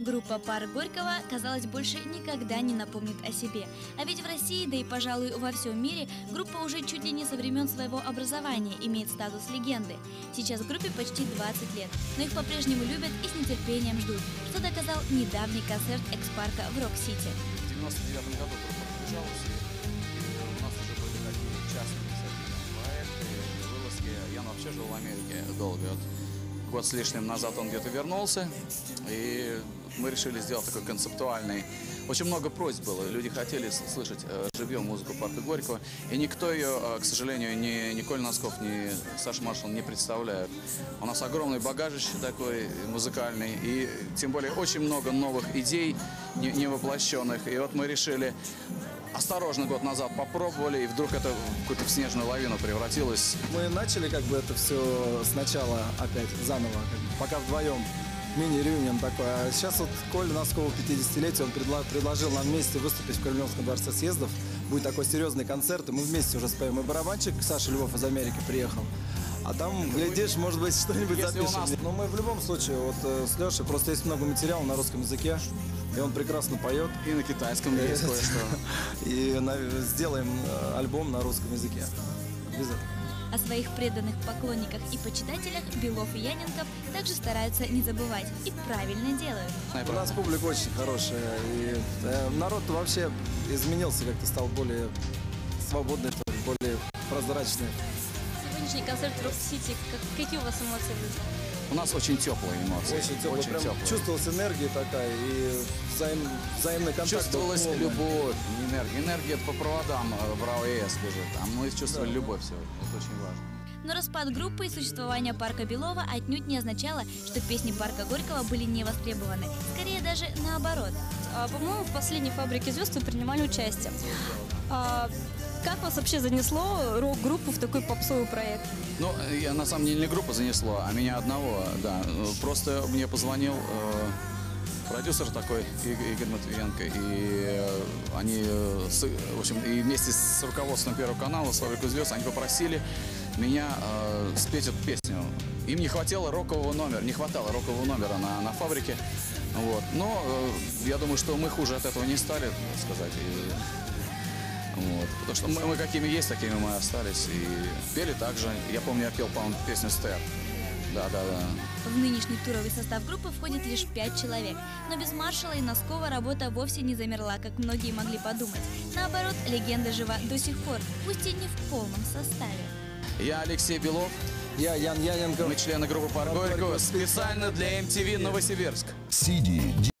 Группа пар Горького, казалось, больше никогда не напомнит о себе. А ведь в России, да и, пожалуй, во всем мире, группа уже чуть ли не со времен своего образования имеет статус легенды. Сейчас группе почти 20 лет, но их по-прежнему любят и с нетерпением ждут, что доказал недавний концерт экс-парка в Рок-Сити. В 99 году группа разбежалась, и, у нас уже были такие частные проекты, вылазки. Ян вообще жил в Америке долго. Год с лишним назад он где-то вернулся, и мы решили сделать такой концептуальный. Очень много просьб было, люди хотели слышать э, живьем музыку Парка Горького, и никто ее, э, к сожалению, ни Николь Носков, ни Саша Маршал не представляют. У нас огромный багажище такой музыкальный, и тем более очень много новых идей, не, не воплощенных. И вот мы решили осторожно год назад попробовали, и вдруг это в какую-то снежную лавину превратилось. Мы начали как бы это все сначала опять заново, как бы, пока вдвоем мини-реюнион такой. А сейчас вот Коля Носкова 50-летие, он предла- предложил нам вместе выступить в Кремлевском дворце съездов. Будет такой серьезный концерт, и мы вместе уже споем. И барабанщик Саша Львов из Америки приехал. А там, глядишь, может быть, что-нибудь запишем. нас- Но мы в любом случае, вот э, с Лешей, просто есть много материала на русском языке, и он прекрасно поет. И на китайском есть кое-что. И на- сделаем э, альбом на русском языке. Без этого. О своих преданных поклонниках и почитателях Белов и Яненков также стараются не забывать и правильно делают. У нас публика очень хорошая, и э, народ вообще изменился, как-то стал более свободный, более прозрачный. Сегодняшний концерт в Рок-Сити, как- какие у вас эмоции вызвали? У нас очень теплые эмоции. Очень тепло, прям теплые. чувствовалась энергия такая, и взаим- взаимный контакт. был Чувствовалась полный. любовь, не энергия. Энергия по проводам э, в РАО ЕС бежит. А мы чувствовали любовь сегодня. Это очень важно. Но распад группы и существование парка Белова отнюдь не означало, что песни парка Горького были не востребованы. Скорее даже наоборот. А, по-моему, в последней «Фабрике звезд» вы принимали участие. А, как вас вообще занесло рок-группу в такой попсовый проект? Ну, э, я на самом деле не группа занесла, а меня одного, да. Э, Просто мне позвонил э, продюсер такой, Иг- Игорь Матвиенко, и э, они, э, с- в общем, и вместе с руководством Первого канала, с «Фабрику звезд», они попросили меня э, спеть эту песню. Им не хватало рокового номера, не хватало рокового номера на, на «Фабрике». Вот. Но э, я думаю, что мы хуже от этого не стали, сказать. И вот. Потому что мы, мы какими есть, такими мы остались. И пели также. Я помню, я пел, по-моему, песню «Стер». Да, да, да. В нынешний туровый состав группы входит лишь пять человек. Но без маршала и Носкова работа вовсе не замерла, как многие могли подумать. Наоборот, легенда жива до сих пор, пусть и не в полном составе. Я Алексей Белов. Я Ян Яненков. Мы члены группы «Пар Горького» специально для MTV Новосибирск. CD